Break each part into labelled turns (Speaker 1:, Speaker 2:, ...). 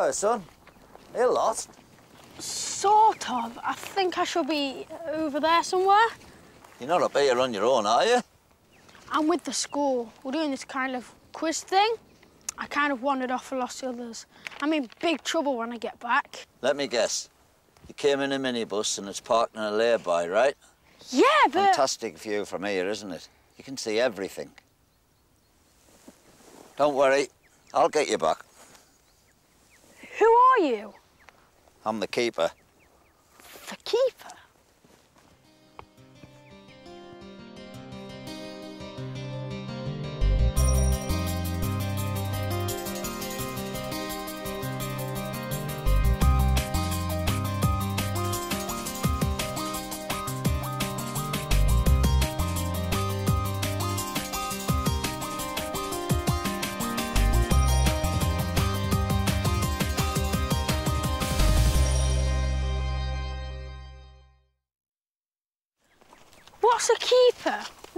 Speaker 1: Hi, son. You lost?
Speaker 2: Sort of. I think I should be over there somewhere.
Speaker 1: You're not up here on your own, are you?
Speaker 2: I'm with the school. We're doing this kind of quiz thing. I kind of wandered off and lost the others. I'm in big trouble when I get back.
Speaker 1: Let me guess. You came in a minibus and it's parked in a lay-by, right?
Speaker 2: Yeah, but...
Speaker 1: Fantastic view from here, isn't it? You can see everything. Don't worry, I'll get you back.
Speaker 2: You?
Speaker 1: I'm the keeper.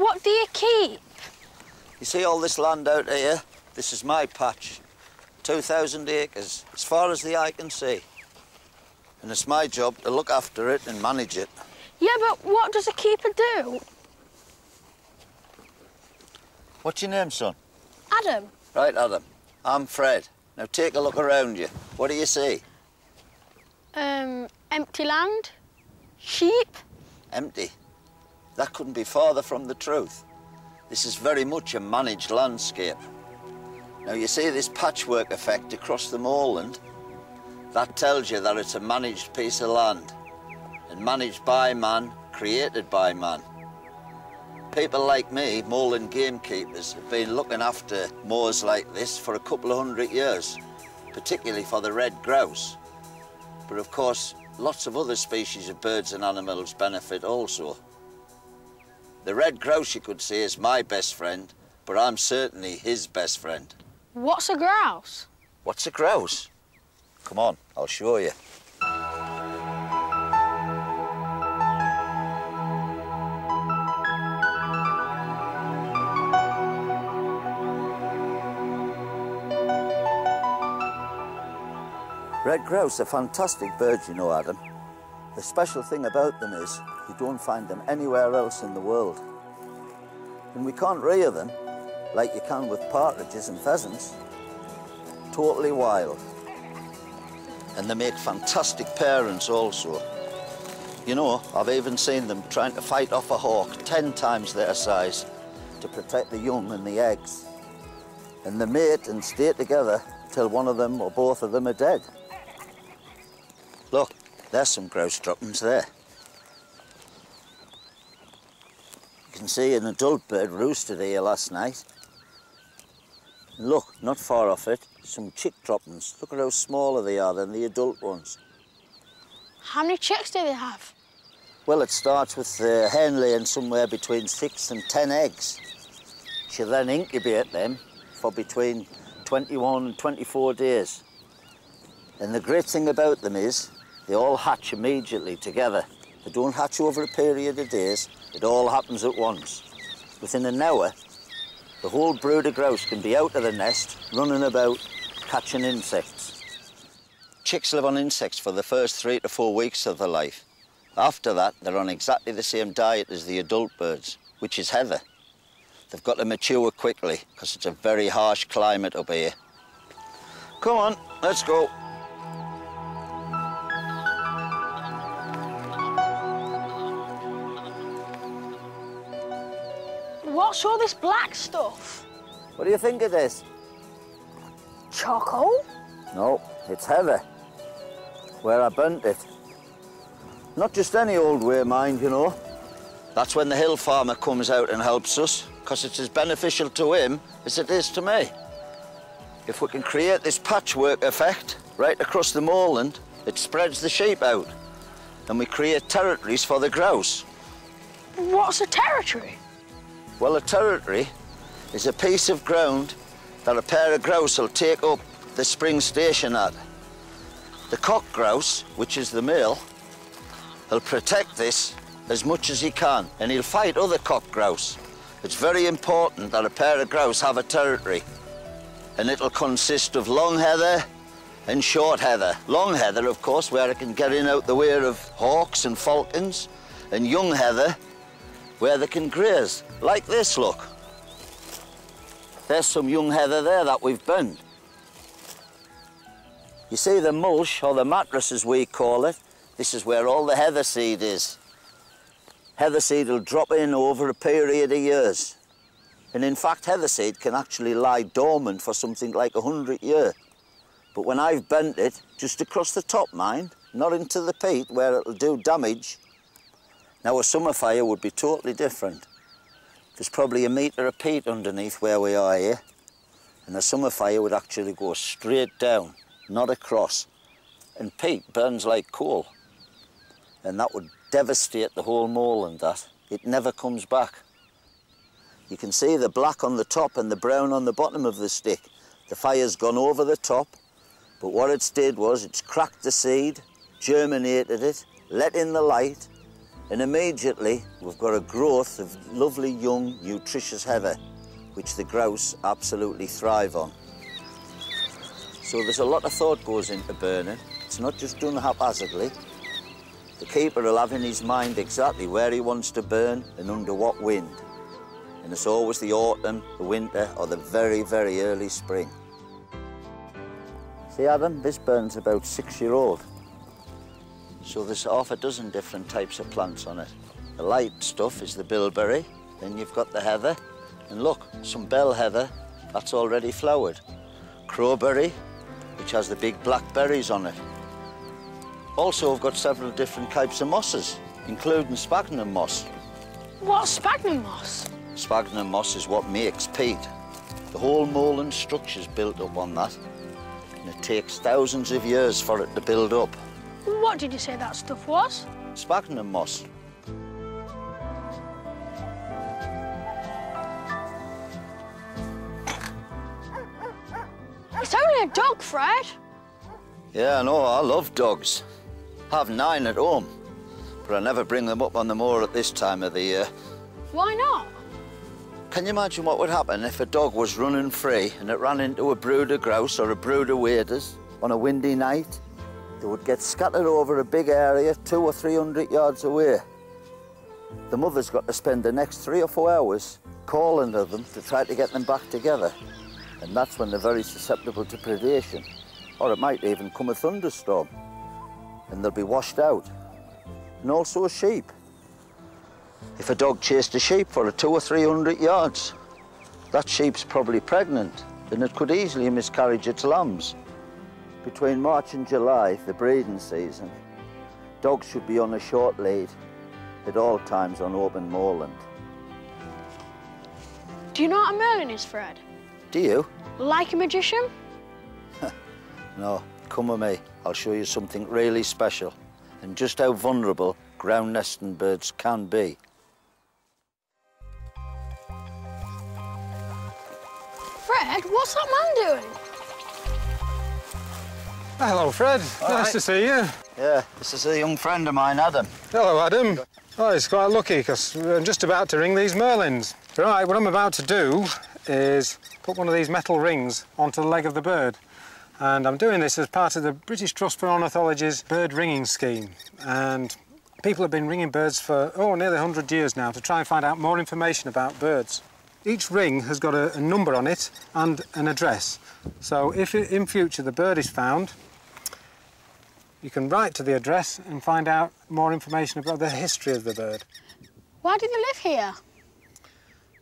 Speaker 2: What do you keep?
Speaker 1: You see all this land out here? This is my patch. 2,000 acres, as far as the eye can see. And it's my job to look after it and manage it.
Speaker 2: Yeah, but what does a keeper do?
Speaker 1: What's your name, son?
Speaker 2: Adam.
Speaker 1: Right, Adam. I'm Fred. Now take a look around you. What do you see?
Speaker 2: Um, empty land? Sheep?
Speaker 1: Empty. That couldn't be farther from the truth. This is very much a managed landscape. Now, you see this patchwork effect across the moorland? That tells you that it's a managed piece of land. And managed by man, created by man. People like me, moorland gamekeepers, have been looking after moors like this for a couple of hundred years, particularly for the red grouse. But of course, lots of other species of birds and animals benefit also. The red grouse, you could say, is my best friend, but I'm certainly his best friend.
Speaker 2: What's a grouse?
Speaker 1: What's a grouse? Come on, I'll show you. Red grouse are fantastic birds, you know, Adam. The special thing about them is you don't find them anywhere else in the world. And we can't rear them like you can with partridges and pheasants. Totally wild. And they make fantastic parents also. You know, I've even seen them trying to fight off a hawk 10 times their size to protect the young and the eggs. And they mate and stay together till one of them or both of them are dead. There's some grouse droppings there. You can see an adult bird roosted here last night. Look, not far off it, some chick droppings. Look at how smaller they are than the adult ones.
Speaker 2: How many chicks do they have?
Speaker 1: Well, it starts with uh, the hen laying somewhere between six and ten eggs. She then incubate them for between 21 and 24 days. And the great thing about them is they all hatch immediately together. They don't hatch over a period of days. It all happens at once. Within an hour, the whole brood of grouse can be out of the nest, running about, catching insects. Chicks live on insects for the first three to four weeks of their life. After that, they're on exactly the same diet as the adult birds, which is heather. They've got to mature quickly because it's a very harsh climate up here. Come on, let's go.
Speaker 2: What's all this black stuff?
Speaker 1: What do you think of this?
Speaker 2: Charcoal?
Speaker 1: No, it's heather. Where I burnt it. Not just any old way, mind, you know. That's when the hill farmer comes out and helps us, because it's as beneficial to him as it is to me. If we can create this patchwork effect right across the moorland, it spreads the sheep out, and we create territories for the grouse.
Speaker 2: What's a territory?
Speaker 1: Well, a territory is a piece of ground that a pair of grouse will take up the spring station at. The cock grouse, which is the male, will protect this as much as he can, and he'll fight other cock grouse. It's very important that a pair of grouse have a territory, and it'll consist of long heather, and short heather. Long heather, of course, where it can get in out the way of hawks and falcons, and young heather, where they can graze, like this, look. There's some young heather there that we've burned. You see the mulch, or the mattress as we call it, this is where all the heather seed is. Heather seed will drop in over a period of years. And in fact, heather seed can actually lie dormant for something like 100 years. But when I've bent it just across the top, mind, not into the peat where it'll do damage, now a summer fire would be totally different. There's probably a metre of peat underneath where we are here, and a summer fire would actually go straight down, not across. And peat burns like coal, and that would devastate the whole moorland, that. It never comes back. You can see the black on the top and the brown on the bottom of the stick. The fire's gone over the top, but what it's did was it's cracked the seed, germinated it, let in the light, and immediately we've got a growth of lovely young nutritious heather which the grouse absolutely thrive on. So there's a lot of thought goes into burning. It's not just done haphazardly. The keeper will have in his mind exactly where he wants to burn and under what wind. And it's always the autumn, the winter or the very, very early spring. See Adam, this burn's about six year old. So there's half a dozen different types of plants on it. The light stuff is the bilberry, then you've got the heather, and look, some bell heather, that's already flowered. Crowberry, which has the big black berries on it. Also, I've got several different types of mosses, including sphagnum moss.
Speaker 2: What's sphagnum moss?
Speaker 1: Sphagnum moss is what makes peat. The whole moorland structure's built up on that, and it takes thousands of years for it to build up.
Speaker 2: What did you say that stuff was?
Speaker 1: Sphagnum moss.
Speaker 2: It's only a dog, Fred.
Speaker 1: Yeah, I know, I love dogs. I have nine at home, but I never bring them up on the moor at this time of the year.
Speaker 2: Why not?
Speaker 1: Can you imagine what would happen if a dog was running free and it ran into a brood of grouse or a brood of waders on a windy night? They would get scattered over a big area, two or three hundred yards away. The mother's got to spend the next three or four hours calling to them to try to get them back together. And that's when they're very susceptible to predation. Or it might even come a thunderstorm and they'll be washed out. And also a sheep. If a dog chased a sheep for a two or three hundred yards, that sheep's probably pregnant and it could easily miscarry its lambs. Between March and July, the breeding season, dogs should be on a short lead at all times on open moorland.
Speaker 2: Do you know what a merlin is, Fred?
Speaker 1: Do you?
Speaker 2: Like a magician?
Speaker 1: No, come with me. I'll show you something really special and just how vulnerable ground nesting birds can be.
Speaker 2: Fred, what's that man doing?
Speaker 3: Hello, Fred.
Speaker 1: All
Speaker 3: nice
Speaker 1: right.
Speaker 3: to see you.
Speaker 1: Yeah, this is a young friend of mine, Adam.
Speaker 3: Hello, Adam. Oh, it's quite lucky because I'm just about to ring these merlins. Right, what I'm about to do is put one of these metal rings onto the leg of the bird. And I'm doing this as part of the British Trust for Ornithology's bird ringing scheme. And people have been ringing birds for, oh, nearly 100 years now to try and find out more information about birds. Each ring has got a, a number on it and an address. So if in future the bird is found, you can write to the address and find out more information about the history of the bird.
Speaker 2: Why do they live here?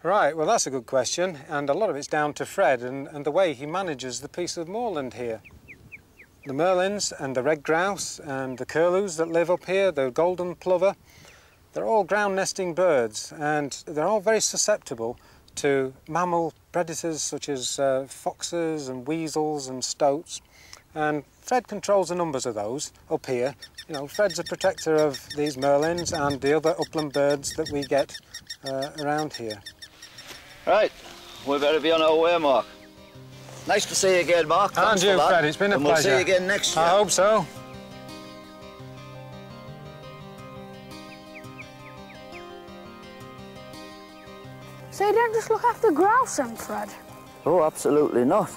Speaker 3: Right, well, that's a good question, and a lot of it's down to Fred and, and the way he manages the piece of moorland here. The merlins and the red grouse and the curlews that live up here, the golden plover, they're all ground nesting birds, and they're all very susceptible to mammal predators such as uh, foxes and weasels and stoats. And Fred controls the numbers of those up here. You know, Fred's a protector of these merlins and the other upland birds that we get uh, around here.
Speaker 1: Right, we better be on our way, Mark. Nice to see you again, Mark.
Speaker 3: And
Speaker 1: Thanks
Speaker 3: you,
Speaker 1: for that.
Speaker 3: Fred, it's been a
Speaker 1: and we'll see
Speaker 3: pleasure.
Speaker 1: you again next year.
Speaker 3: I hope so.
Speaker 2: So you don't just look after grouse then, Fred?
Speaker 1: Oh, absolutely not.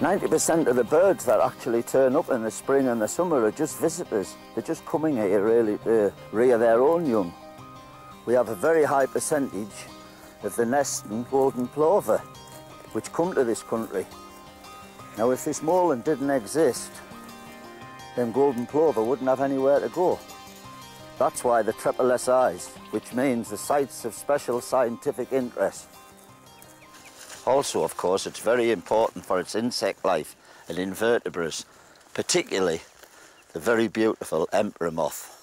Speaker 1: 90% of the birds that actually turn up in the spring and the summer are just visitors. They're just coming here really to rear their own young. We have a very high percentage of the nesting golden plover, which come to this country. Now, if this moorland didn't exist, then golden plover wouldn't have anywhere to go. That's why the triple SIs, which means the sites of special scientific interest. Also, of course, it's very important for its insect life and invertebrates, particularly the very beautiful emperor moth.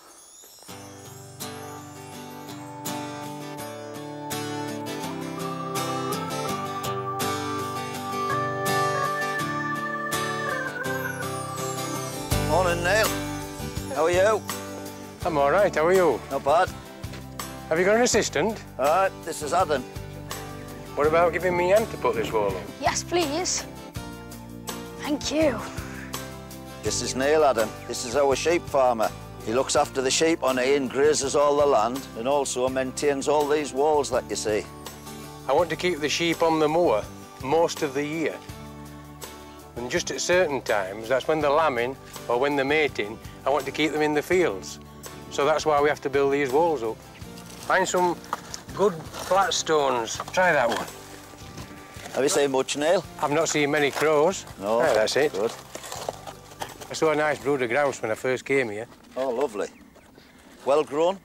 Speaker 1: Morning, Neil. How are you?
Speaker 3: I'm all right, how are you?
Speaker 1: Not bad.
Speaker 3: Have you got an assistant?
Speaker 1: All right, this is Adam.
Speaker 3: What about giving me hand to put this wall on?
Speaker 2: Yes, please. Thank you.
Speaker 1: This is Neil, Adam. This is our sheep farmer. He looks after the sheep on here and grazes all the land and also maintains all these walls that you see.
Speaker 3: I want to keep the sheep on the moor most of the year. And just at certain times, that's when they're lambing or when they're mating, I want to keep them in the fields. So that's why we have to build these walls up. Find some good flat stones. Try that one.
Speaker 1: Have you seen much, Neil?
Speaker 3: I've not seen many crows.
Speaker 1: No.
Speaker 3: Ah, that's it.
Speaker 1: Good.
Speaker 3: I saw a nice brood of grouse when I first came here.
Speaker 1: Oh, lovely. Well grown?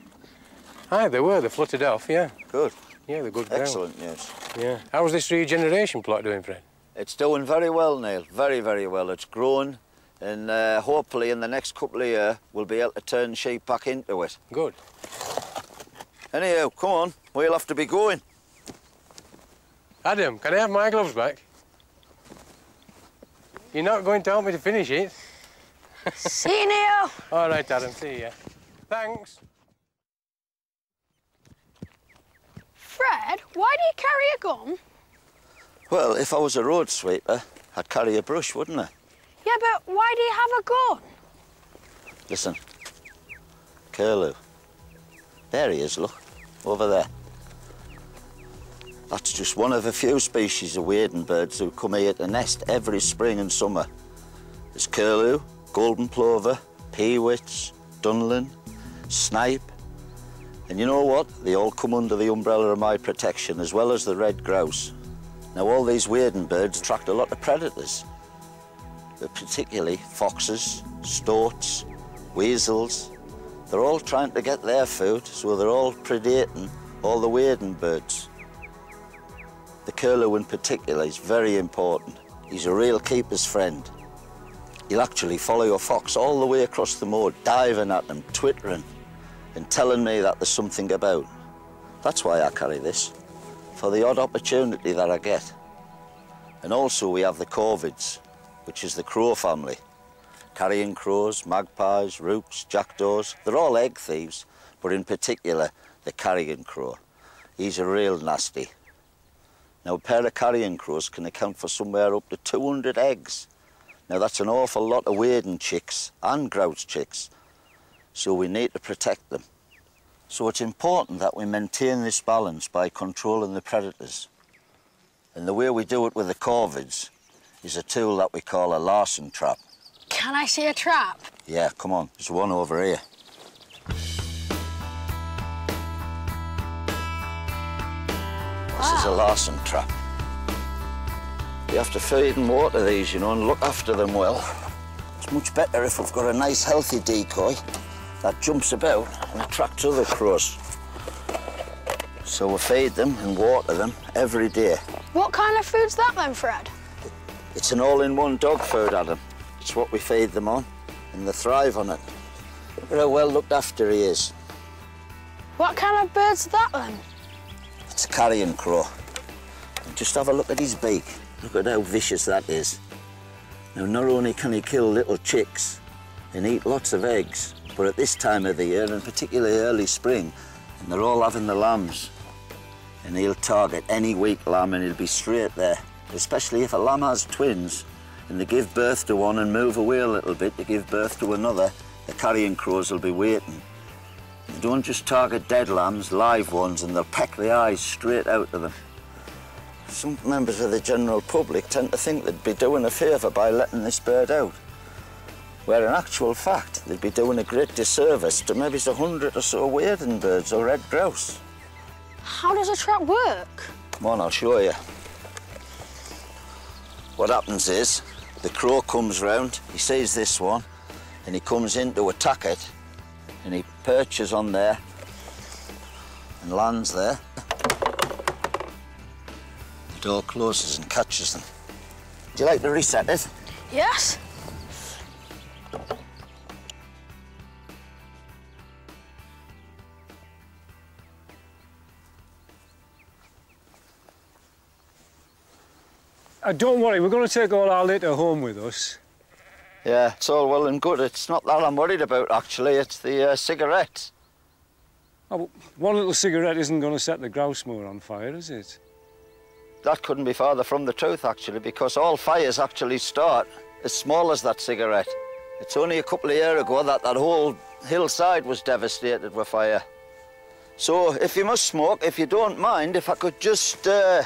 Speaker 3: Aye, they were. They fluttered off, yeah.
Speaker 1: Good.
Speaker 3: Yeah, they're good.
Speaker 1: Excellent news.
Speaker 3: Yeah. How's this regeneration plot doing, Fred?
Speaker 1: It's doing very well, Neil. Very, very well. It's grown and uh, hopefully in the next couple of years we'll be able to turn sheep back into it.
Speaker 3: Good.
Speaker 1: Anyhow, come on. We'll have to be going.
Speaker 3: Adam, can I have my gloves back? You're not going to help me to finish it?
Speaker 2: See you, Neil.
Speaker 3: All right, Adam, see you. Thanks.
Speaker 2: Fred, why do you carry a gun?
Speaker 1: Well, if I was a road sweeper, I'd carry a brush, wouldn't I?
Speaker 2: Yeah, but why do you have a gun?
Speaker 1: Listen. Curlew. There he is, look. Over there. That's just one of a few species of wading birds who come here to nest every spring and summer. There's curlew, golden plover, peewits, dunlin, snipe. And you know what? They all come under the umbrella of my protection, as well as the red grouse. Now, all these wading birds attract a lot of predators, but particularly foxes, stoats, weasels. They're all trying to get their food, so they're all predating all the wading birds. The curlew in particular is very important. He's a real keeper's friend. He'll actually follow a fox all the way across the moor, diving at them, twittering, and telling me that there's something about. That's why I carry this, for the odd opportunity that I get. And also we have the corvids, which is the crow family. Carrion crows, magpies, rooks, jackdaws, they're all egg thieves, but in particular the carrion crow. He's a real nasty. Now, a pair of carrion crows can account for somewhere up to 200 eggs. Now, that's an awful lot of wading chicks and grouse chicks, so we need to protect them. So it's important that we maintain this balance by controlling the predators. And the way we do it with the corvids is a tool that we call a Larsen trap.
Speaker 2: Can I see a trap?
Speaker 1: Yeah, come on, there's one over here. This is a Larsen trap. You have to feed and water these, you know, and look after them well. It's much better if we've got a nice healthy decoy that jumps about and attracts other crows. So we feed them and water them every day.
Speaker 2: What kind of food's that then, Fred?
Speaker 1: It's an all-in-one dog food, Adam. It's what we feed them on, and they thrive on it. Look how well looked after he is.
Speaker 2: What kind of bird's that then?
Speaker 1: Carrion crow. Just have a look at his beak. Look at how vicious that is. Now, not only can he kill little chicks and eat lots of eggs, but at this time of the year, and particularly early spring, and they're all having the lambs, and he'll target any weak lamb and he'll be straight there. Especially if a lamb has twins and they give birth to one and move away a little bit to give birth to another, the carrion crows will be waiting. They don't just target dead lambs, live ones, and they'll peck the eyes straight out of them. Some members of the general public tend to think they'd be doing a favour by letting this bird out. Where in actual fact, they'd be doing a great disservice to maybe a hundred or so wading birds or red grouse.
Speaker 2: How does a trap work?
Speaker 1: Come on, I'll show you. What happens is, the crow comes round, he sees this one, and he comes in to attack it, and he perches on there and lands there. The door closes and catches them. Do you like to reset it?
Speaker 2: Yes.
Speaker 4: Uh, don't worry, we're going to take all our litter home with us.
Speaker 1: Yeah, it's all well and good. It's not that I'm worried about, actually. It's the uh, cigarettes.
Speaker 4: Oh, one little cigarette isn't going to set the grouse moor on fire, is it?
Speaker 1: That couldn't be farther from the truth, actually, because all fires actually start as small as that cigarette. It's only a couple of years ago that that whole hillside was devastated with fire. So, if you must smoke, if you don't mind, if I could just uh,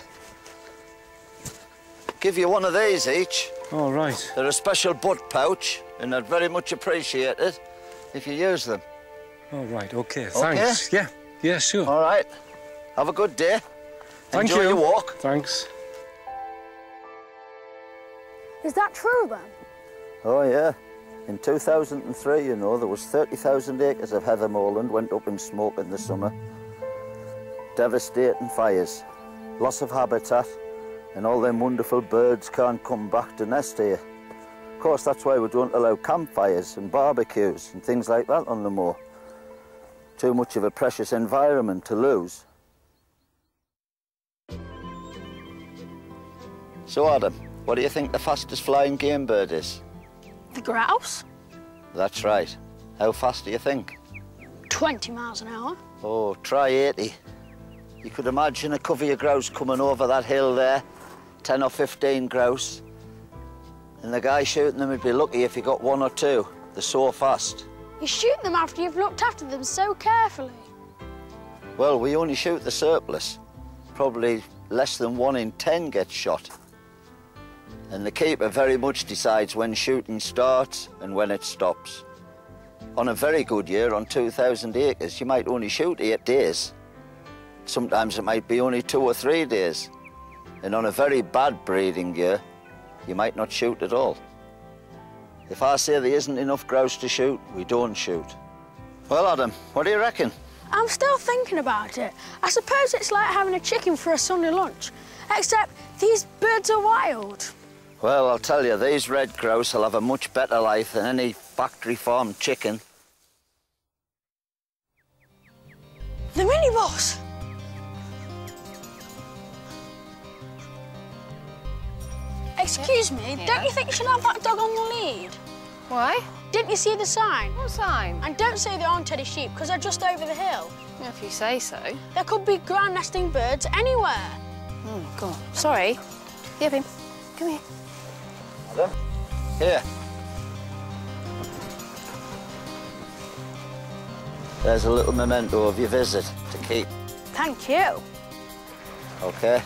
Speaker 1: give you one of these each.
Speaker 4: All right.
Speaker 1: They're a special butt pouch, and I'd very much appreciate it if you use them.
Speaker 4: All right, OK, thanks. Yeah, yeah, sure.
Speaker 1: All right. Have a good day.
Speaker 4: Thank
Speaker 1: Enjoy
Speaker 4: you.
Speaker 1: your walk.
Speaker 4: Thanks.
Speaker 2: Is that true then?
Speaker 1: Oh, yeah. In 2003, you know, there was 30,000 acres of heather moorland went up in smoke in the summer. Devastating fires, loss of habitat, and all them wonderful birds can't come back to nest here. Of course, that's why we don't allow campfires and barbecues and things like that on the moor. Too much of a precious environment to lose. So, Adam, what do you think the fastest flying game bird is?
Speaker 2: The grouse?
Speaker 1: That's right. How fast do you think?
Speaker 2: 20 miles an hour.
Speaker 1: Oh, try 80. You could imagine a covey of grouse coming over that hill there, 10 or 15 grouse. And the guy shooting them would be lucky if he got one or two. They're so fast.
Speaker 2: You shoot them after you've looked after them so carefully.
Speaker 1: Well, we only shoot the surplus. Probably less than one in 10 gets shot. And the keeper very much decides when shooting starts and when it stops. On a very good year, on 2,000 acres, you might only shoot eight days. Sometimes it might be only two or three days. And on a very bad breeding year, you might not shoot at all. If I say there isn't enough grouse to shoot, we don't shoot. Well, Adam, what do you reckon?
Speaker 2: I'm still thinking about it. I suppose it's like having a chicken for a Sunday lunch, except these birds are wild.
Speaker 1: Well, I'll tell you, these red grouse will have a much better life than any factory farmed chicken.
Speaker 2: The minibus! Excuse me, don't you think you should have that dog on the lead?
Speaker 5: Why?
Speaker 2: Didn't you see the sign?
Speaker 5: What sign?
Speaker 2: And don't say there aren't any sheep, because they're just over the hill.
Speaker 5: Well, if you say so.
Speaker 2: There could be ground nesting birds anywhere.
Speaker 5: Oh, God. Sorry. Here, Pim. Come here.
Speaker 1: Adam? Here. There's a little memento of your visit to keep,
Speaker 2: Thank you.
Speaker 1: okay?